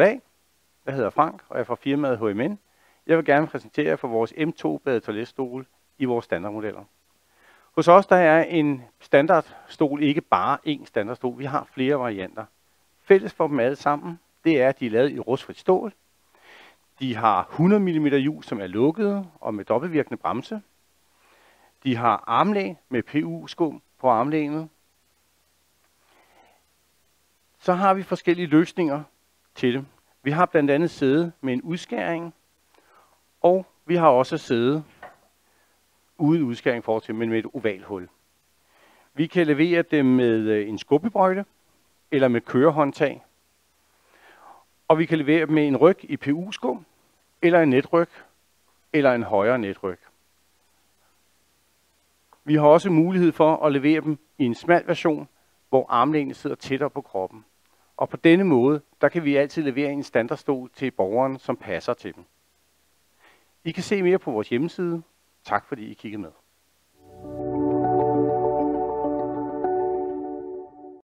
Jeg hedder Frank, og jeg er fra firmaet HMN. Jeg vil gerne præsentere jer for vores M2 bade toiletstol i vores standardmodeller. Hos os der er en standardstol ikke bare én standardstol, vi har flere varianter. Fælles for dem alle sammen, det er, at de er lavet i rustfrit stål. De har 100 mm hjul, som er lukkede og med dobbeltvirkende bremse. De har armlæg med PU-skum på armlænet. Så har vi forskellige løsninger til det. Vi har blandt andet sæde med en udskæring, og vi har også sæde uden udskæring for til, men med et ovalhul. Vi kan levere dem med øh, en skubbebrøjte eller med kørehåndtag. Og vi kan levere dem med en ryg i PU-skum, eller en netryg, eller en højere netryg. Vi har også mulighed for at levere dem i en smal version, hvor armlænet sidder tættere på kroppen. Og på denne måde, der kan vi altid levere en standardstol til borgeren, som passer til dem. I kan se mere på vores hjemmeside. Tak fordi I kiggede med.